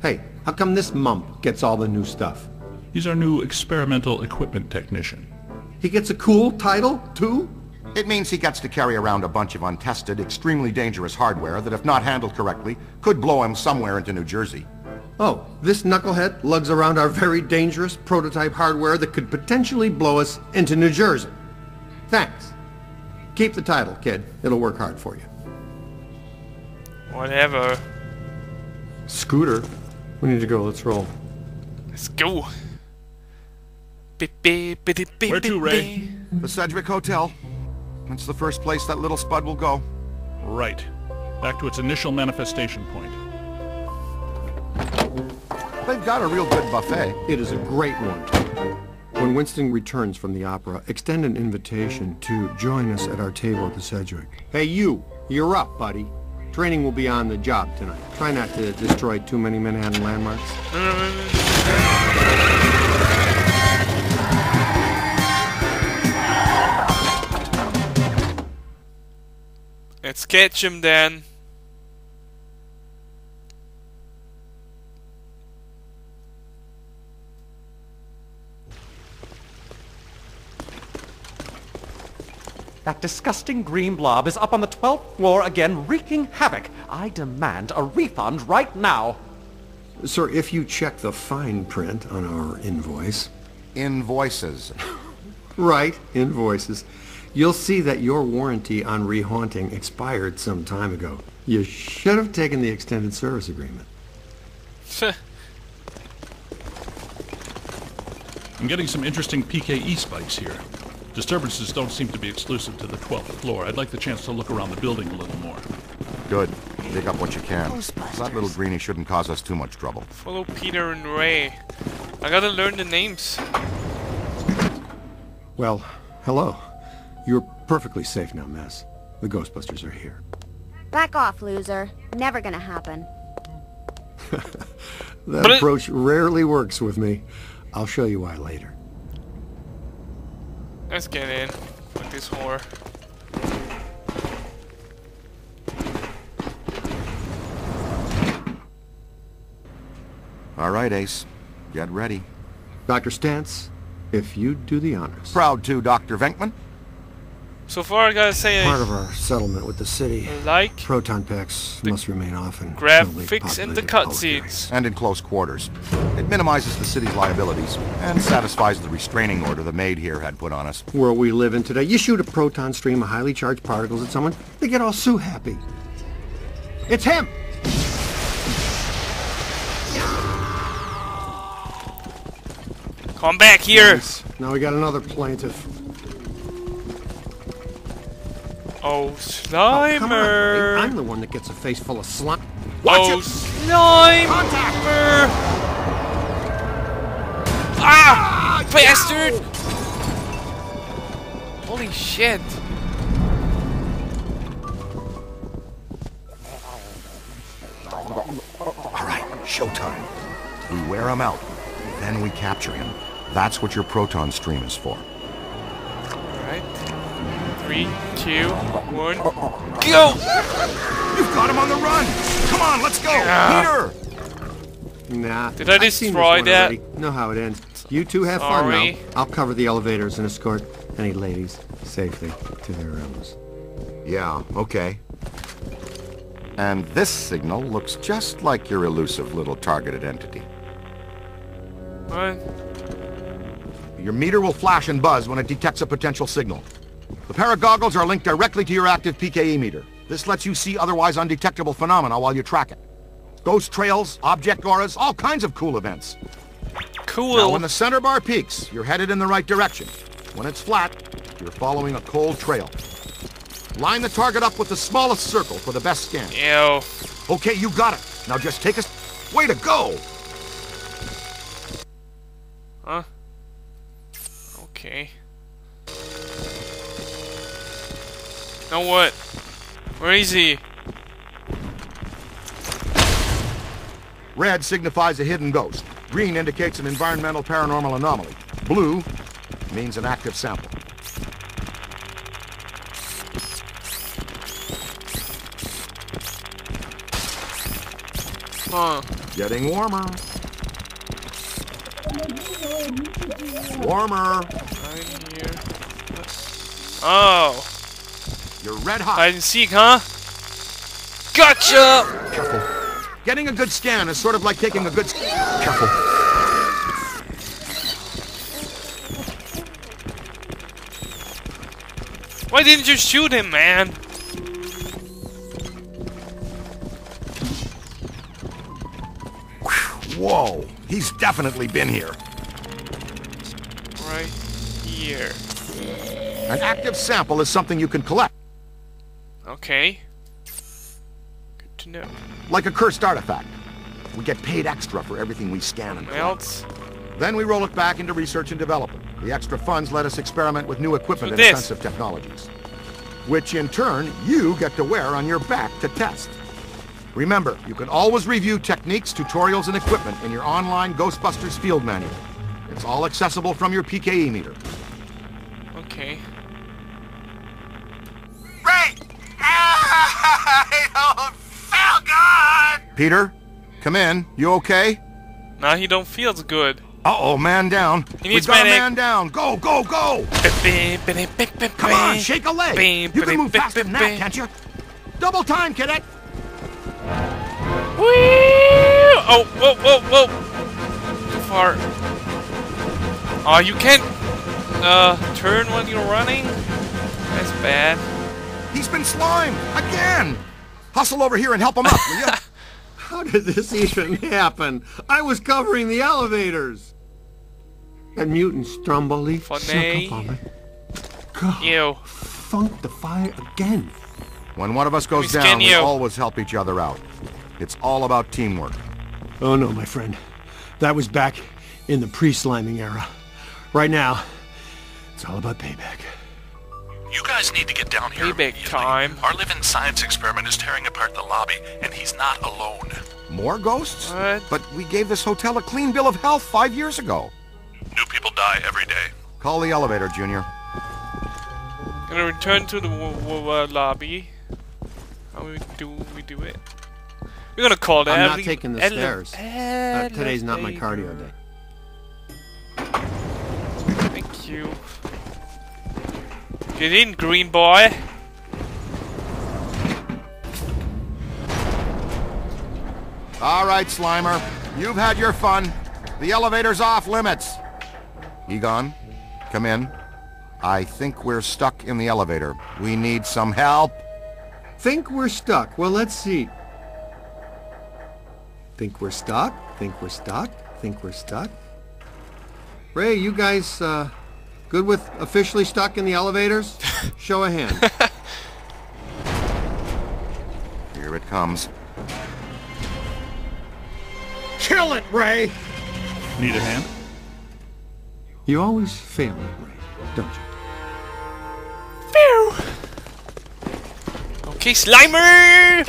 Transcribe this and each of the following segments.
Hey, how come this mump gets all the new stuff? He's our new experimental equipment technician. He gets a cool title, too? It means he gets to carry around a bunch of untested, extremely dangerous hardware that if not handled correctly, could blow him somewhere into New Jersey. Oh, this knucklehead lugs around our very dangerous prototype hardware that could potentially blow us into New Jersey. Thanks. Keep the title, kid. It'll work hard for you. Whatever. Scooter. We need to go. Let's roll. Let's go. Where Where to, Ray? The Sedgwick Hotel. It's the first place that little spud will go. Right. Back to its initial manifestation point. They've got a real good buffet. It is a great one. When Winston returns from the opera, extend an invitation to join us at our table at the Sedgwick. Hey, you. You're up, buddy. Training will be on the job tonight. Try not to destroy too many Manhattan landmarks. Let's catch him then. That disgusting green blob is up on the 12th floor again, wreaking havoc. I demand a refund right now. Sir, if you check the fine print on our invoice, Invoices. right, invoices, you'll see that your warranty on rehaunting expired some time ago. You should have taken the extended service agreement. I'm getting some interesting PKE spikes here. Disturbances don't seem to be exclusive to the 12th floor. I'd like the chance to look around the building a little more. Good. Dig up what you can. That little greenie shouldn't cause us too much trouble. Follow Peter and Ray. I gotta learn the names. Well, hello. You're perfectly safe now, Mess. The Ghostbusters are here. Back off, loser. Never gonna happen. That But it- approach rarely works with me. I'll show you why later. Let's get in. Fuck this whore. All right, Ace. Get ready. Dr. Stantz, if you do the honors. Proud to, Dr. Venkman. So far, I gotta say, Part I of our settlement with the city, like proton packs must remain off in graphics in the cutscenes. And in close quarters. It minimizes the city's liabilities and satisfies the restraining order the maid here had put on us. World we live in today, you shoot a proton stream of highly charged particles at someone, they get all Sue happy. It's him! Come back here! Nice. Now we got another plaintiff. Oh, Oh, come on, Slimer! I'm the one that gets a face full of slime. Watch oh, it! Slimer! Ah! Bastard! Holy shit! All right, showtime. We wear him out. Then we capture him. That's what your proton stream is for. Alright. Three, two, one, go! You've got him on the run! Come on, let's go! Yeah. Peter! Nah. Did I I've seen this destroy that? already. Know how it ends. You two have Sorry. fun now. I'll cover the elevators and escort any ladies safely to their rooms. Yeah, okay. And this signal looks just like your elusive little targeted entity. What? Your meter will flash and buzz when it detects a potential signal. The pair of goggles are linked directly to your active PKE meter. This lets you see otherwise undetectable phenomena while you track it. Ghost trails, object auras, all kinds of cool events. Cool. Now, when the center bar peaks, you're headed in the right direction. When it's flat, you're following a cold trail. Line the target up with the smallest circle for the best scan. Ew. Okay, you got it. Now just take us... Way to go! Huh? Okay. Now what? Where is he? Red signifies a hidden ghost. Green indicates an environmental paranormal anomaly. Blue means an active sample. Huh. Getting warmer. Warmer. I'm here. Oh, You're red hot. hide and seek, huh? Gotcha! Careful. Getting a good scan is sort of like taking a good... Careful. Why didn't you shoot him, man? Whoa. He's definitely been here. Right here. An active sample is something you can collect, Okay. Good to know. like a cursed artifact. We get paid extra for everything we scan and. Else, Then we roll it back into research and development. The extra funds let us experiment with new equipment So and this- offensive technologies. Which in turn, you get to wear on your back to test. Remember, you can always review techniques, tutorials, and equipment in your online Ghostbusters field manual. It's all accessible from your PKE meter. Peter, come in. You okay? Now he don't feel good. Uh-oh, man down. He needs got a man down. Go, go, go! Come on, shake a leg. You can move faster than that, can't you? Double time, cadet. Whee! Oh, whoa, whoa, whoa! Too far. Oh, you can't uh turn when you're running. That's bad. He's been slimed again. Hustle over here and help him up, will you? How did this even happen? I was covering the elevators. That mutant Stromboli snuck up on me. God, Ew. funked the fire again. when one of us goes We down, skin we you. always help each other out. It's all about teamwork. Oh no, my friend. That was back in the pre-sliming era. Right now, it's all about payback. You guys need to get down here. Payback time. Our living science experiment is tearing apart the lobby, and he's not alone. More ghosts? What? But we gave this hotel a clean bill of health five years ago. New people die every day. Call the elevator, Junior. Gonna return to the w w uh, lobby. How we do we do it? We're gonna call that. I'm not taking the stairs. Uh, today's not my cardio day. Thank you. Get in, green boy. All right, Slimer. You've had your fun. The elevator's off limits. Egon, come in. I think we're stuck in the elevator. We need some help. Think we're stuck. Well, let's see. Think we're stuck? Think we're stuck? Think we're stuck? Ray, you guys, uh, good with officially stuck in the elevators? Show a hand. Here it comes. Kill it, Ray! Need a hand? You always fail at Ray, don't you? Phew. Okay, Slimer!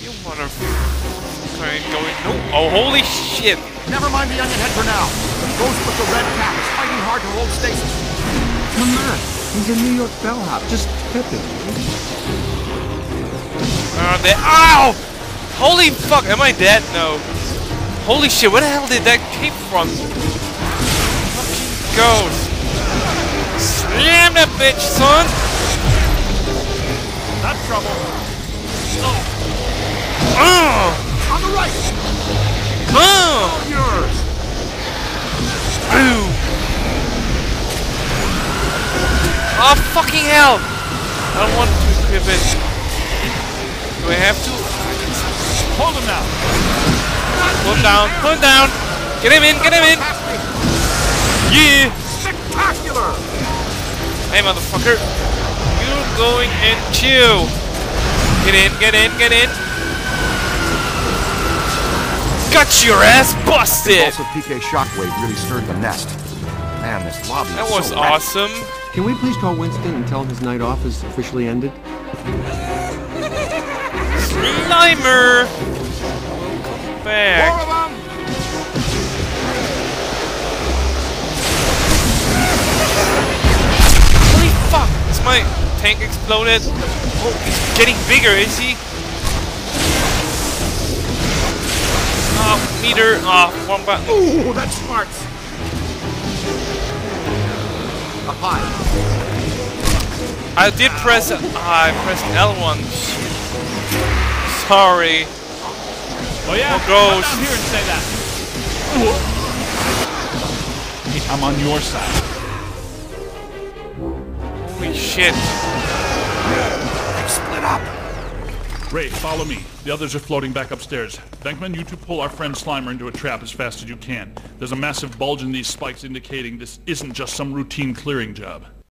You motherfucker ain't going. No. Oh, holy shit! Never mind the onion head for now. The ghost with the red cap is fighting hard to hold stasis. Come on. He's a New York bellhop. Just tip him. Uh, the ow! Holy fuck! Am I dead? No. Holy shit! Where the hell did that came from? Fucking ghost! Slam that bitch, son! Not trouble. Uh, Oh fucking hell! I don't want to equip it. Do I have to? Hold him now. Put him down! Put him down! Get him in! Get him in! Yeah! Spectacular! Hey, motherfucker. You're going in too. Get in, get in, get in. Got your ass busted. Also, PK Shockwave really stirred the nest. Man, this lobby That is was so wrecked. awesome. Can we please call Winston and tell him his night off is officially ended? Slimer. Welcome back. Four of them! Holy fuck! Is my tank exploded? Oh, he's getting bigger, is he? Oh, meter off one button. Ooh, that's smart. Up high. I did press. I pressed L1. Sorry. Oh yeah, What come goes? down here and say that. Hey, I'm on your side. Holy shit. Split up. Ray, follow me. The others are floating back upstairs. Venkman, you two pull our friend Slimer into a trap as fast as you can. There's a massive bulge in these spikes indicating this isn't just some routine clearing job.